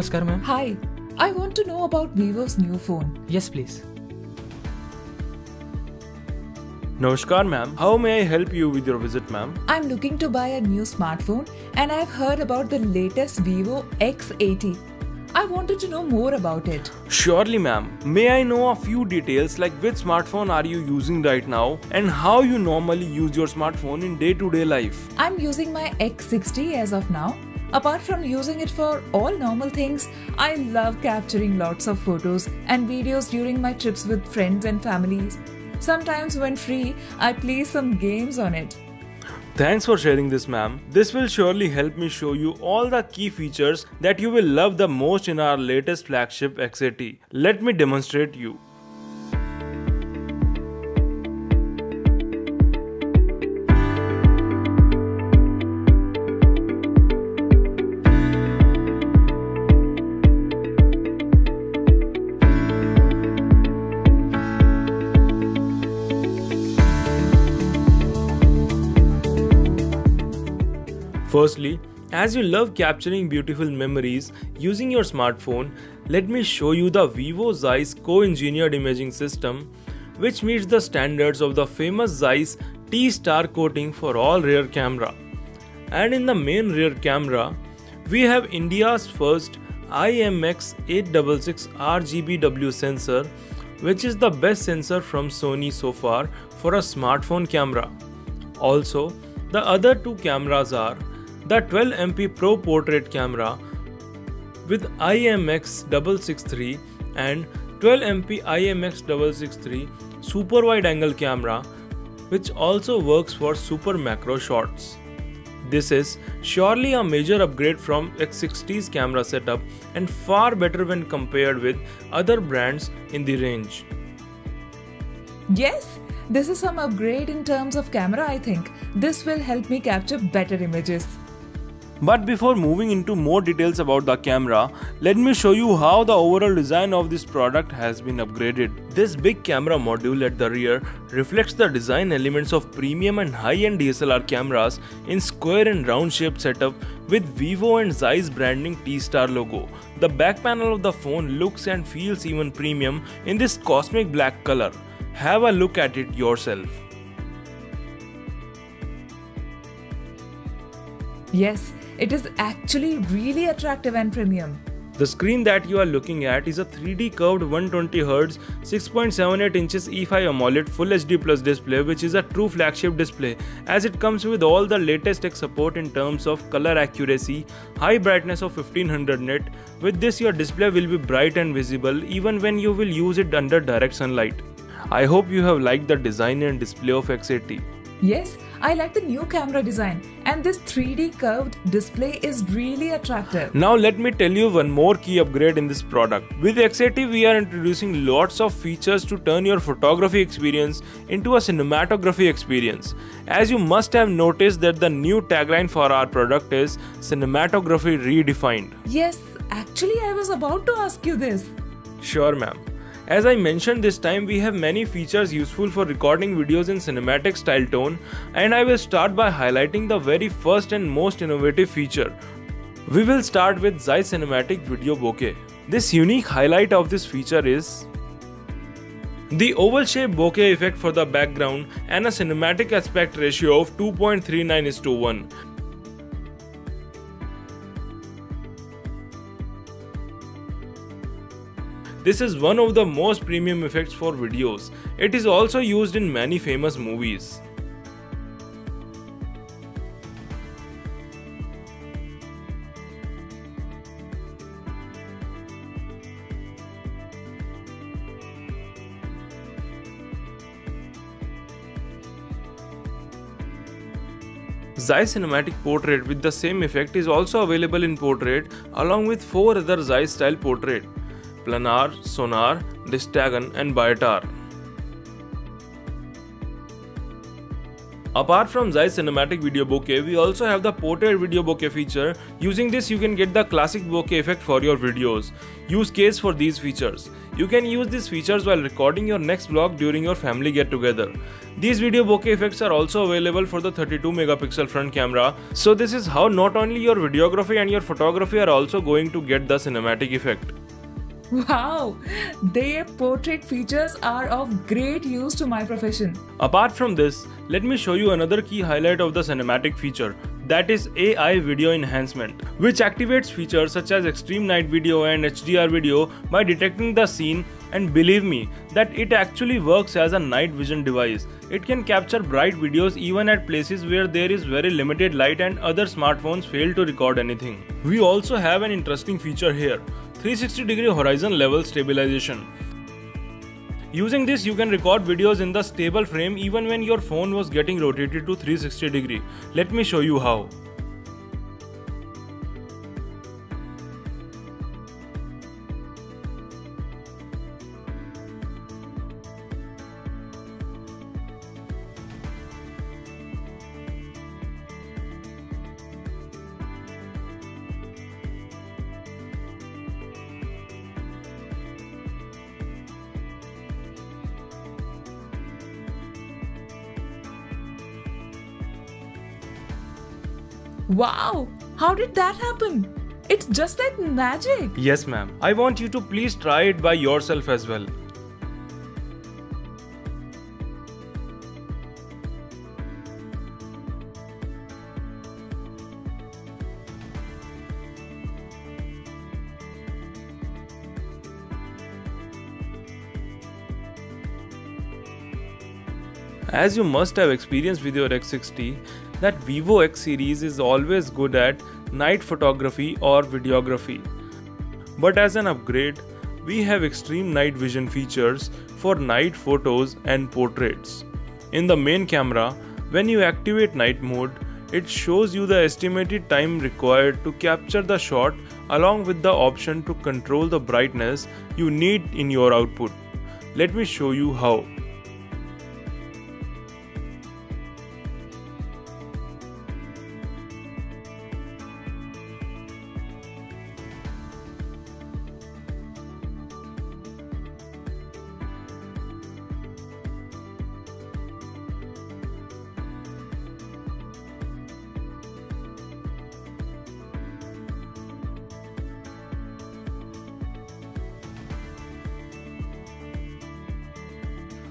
Namaskar, ma'am. Hi, I want to know about Vivo's new phone. Yes, please. Namaskar, ma'am. How may I help you with your visit, ma'am? I'm looking to buy a new smartphone and I've heard about the latest Vivo X80. I wanted to know more about it. Surely, ma'am. May I know a few details like which smartphone are you using right now and how you normally use your smartphone in day to day life? I'm using my X60 as of now. Apart from using it for all normal things, I love capturing lots of photos and videos during my trips with friends and families. Sometimes, when free, I play some games on it. Thanks for sharing this, ma'am. This will surely help me show you all the key features that you will love the most in our latest flagship X80. Let me demonstrate you. Firstly, as you love capturing beautiful memories using your smartphone, let me show you the Vivo Zeiss co-engineered imaging system which meets the standards of the famous Zeiss T-star coating for all rear camera. And in the main rear camera, we have India's first IMX866 RGBW sensor which is the best sensor from Sony so far for a smartphone camera. Also, the other two cameras are the 12MP Pro Portrait camera with IMX663 and 12MP IMX663 super wide angle camera which also works for super macro shots. This is surely a major upgrade from X60's camera setup and far better when compared with other brands in the range. Yes, this is some upgrade in terms of camera, I think. This will help me capture better images. But before moving into more details about the camera, let me show you how the overall design of this product has been upgraded. This big camera module at the rear reflects the design elements of premium and high-end DSLR cameras in square and round shaped setup with Vivo and Zeiss branding T-Star logo. The back panel of the phone looks and feels even premium in this cosmic black color. Have a look at it yourself. Yes, it is actually really attractive and premium. The screen that you are looking at is a 3D curved 120Hz 6.78 inches E5 AMOLED Full HD Plus display which is a true flagship display as it comes with all the latest tech support in terms of color accuracy, high brightness of 1500 nit. With this your display will be bright and visible even when you will use it under direct sunlight. I hope you have liked the design and display of X80. Yes, I like the new camera design and this 3D curved display is really attractive. Now let me tell you one more key upgrade in this product. With X80 we are introducing lots of features to turn your photography experience into a cinematography experience. As you must have noticed that the new tagline for our product is cinematography redefined. Yes, actually I was about to ask you this. Sure ma'am. As I mentioned this time we have many features useful for recording videos in cinematic style tone and I will start by highlighting the very first and most innovative feature. We will start with Zeiss Cinematic Video Bokeh. This unique highlight of this feature is the oval shaped bokeh effect for the background and a cinematic aspect ratio of 2.39 is to 1. This is one of the most premium effects for videos. It is also used in many famous movies. Zeiss Cinematic Portrait with the same effect is also available in Portrait along with 4 other Zeiss style portrait planar, sonnar, distagon, and biotar. Apart from Zeiss cinematic video bokeh, we also have the portrait video bokeh feature. Using this, you can get the classic bokeh effect for your videos. Use case for these features. You can use these features while recording your next vlog during your family get together. These video bokeh effects are also available for the 32 megapixel front camera. So this is how not only your videography and your photography are also going to get the cinematic effect. Wow, their portrait features are of great use to my profession. Apart from this, let me show you another key highlight of the cinematic feature that is AI video enhancement, which activates features such as extreme night video and HDR video by detecting the scene and believe me that it actually works as a night vision device. It can capture bright videos even at places where there is very limited light and other smartphones fail to record anything. We also have an interesting feature here 360 degree horizon level stabilization. Using this you can record videos in the stable frame even when your phone was getting rotated to 360 degree. Let me show you how. Wow, how did that happen? It's just like magic. Yes, ma'am. I want you to please try it by yourself as well. As you must have experienced with your X60, that Vivo X series is always good at night photography or videography. But as an upgrade, we have extreme night vision features for night photos and portraits. In the main camera, when you activate night mode, it shows you the estimated time required to capture the shot along with the option to control the brightness you need in your output. Let me show you how.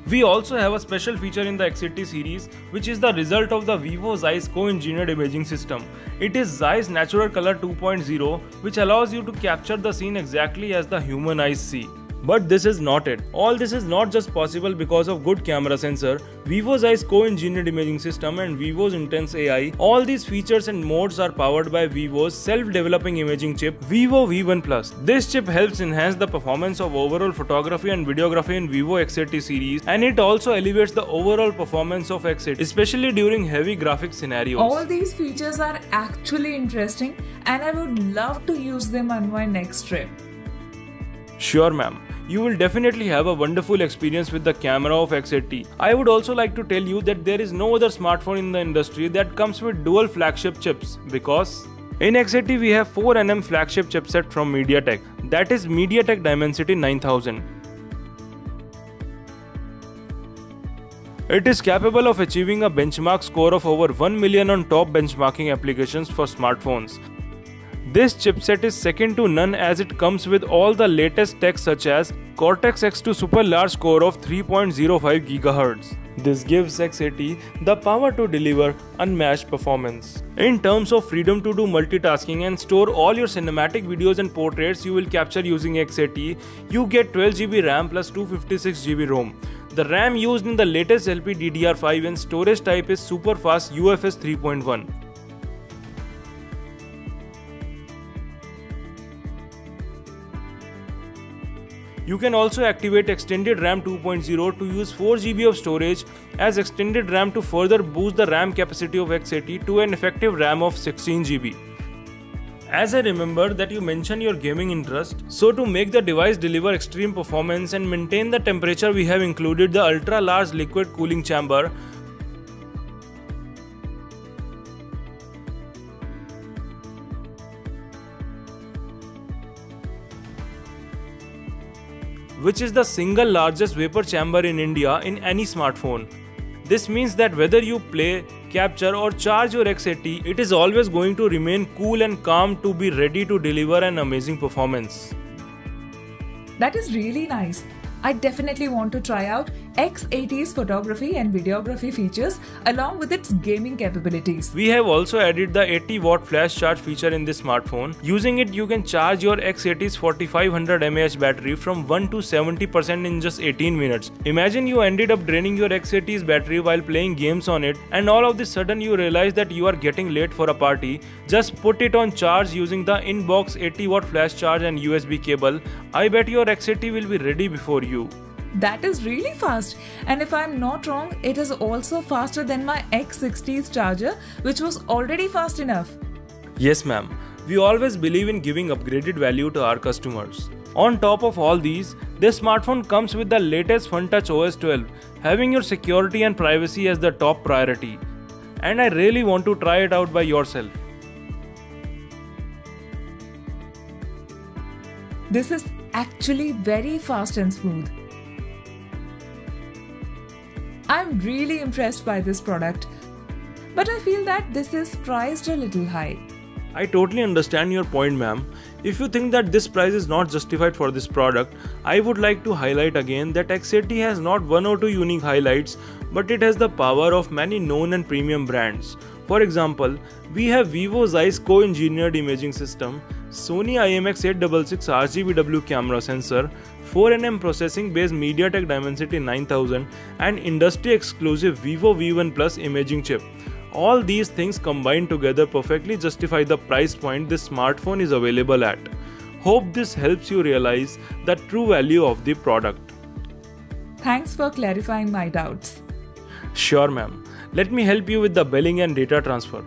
We also have a special feature in the X80 series which is the result of the Vivo Zeiss co-engineered imaging system. It is Zeiss Natural Color 2.0 which allows you to capture the scene exactly as the human eyes see. But this is not it. All this is not just possible because of good camera sensor, Vivo's Zeiss co-engineered imaging system and Vivo's Intense AI. All these features and modes are powered by Vivo's self-developing imaging chip Vivo V1 Plus. This chip helps enhance the performance of overall photography and videography in Vivo X80 series and it also elevates the overall performance of X80 especially during heavy graphic scenarios. All these features are actually interesting and I would love to use them on my next trip. Sure ma'am you will definitely have a wonderful experience with the camera of X80. I would also like to tell you that there is no other smartphone in the industry that comes with dual flagship chips because in X80 we have 4nm flagship chipset from MediaTek that is MediaTek Dimensity 9000. It is capable of achieving a benchmark score of over 1 million on top benchmarking applications for smartphones. This chipset is second to none as it comes with all the latest tech such as Cortex X2 super large core of 3.05 GHz. This gives X80 the power to deliver unmatched performance. In terms of freedom to do multitasking and store all your cinematic videos and portraits you will capture using X80, you get 12GB RAM plus 256GB ROM. The RAM used in the latest LPDDR5 and storage type is super fast UFS 3.1. You can also activate Extended RAM 2.0 to use 4GB of storage as Extended RAM to further boost the RAM capacity of X80 to an effective RAM of 16GB. As I remember that you mentioned your gaming interest, so to make the device deliver extreme performance and maintain the temperature we have included the ultra large liquid cooling chamber which is the single largest vapor chamber in India in any smartphone. This means that whether you play, capture or charge your X80, it is always going to remain cool and calm to be ready to deliver an amazing performance. That is really nice. I definitely want to try out X80's photography and videography features along with its gaming capabilities. We have also added the 80 watt flash charge feature in this smartphone. Using it, you can charge your X80's 4500 mAh battery from 1 to 70% in just 18 minutes. Imagine you ended up draining your X80's battery while playing games on it, and all of the sudden you realize that you are getting late for a party. Just put it on charge using the inbox 80 watt flash charge and USB cable. I bet your X80 will be ready before you. That is really fast. And if I'm not wrong, it is also faster than my X60's charger, which was already fast enough. Yes, ma'am. We always believe in giving upgraded value to our customers. On top of all these, this smartphone comes with the latest FunTouch OS 12, having your security and privacy as the top priority. And I really want to try it out by yourself. This is actually very fast and smooth. I'm really impressed by this product, but I feel that this is priced a little high. I totally understand your point, ma'am. If you think that this price is not justified for this product, I would like to highlight again that X80 has not one or two unique highlights, but it has the power of many known and premium brands. For example, we have Vivo Zeiss co-engineered imaging system, Sony IMX866 RGBW camera sensor, 4nm processing based MediaTek Dimensity 9000 and industry exclusive Vivo V1 Plus imaging chip. All these things combined together perfectly justify the price point this smartphone is available at. Hope this helps you realize the true value of the product. Thanks for clarifying my doubts. Sure, ma'am. Let me help you with the billing and data transfer.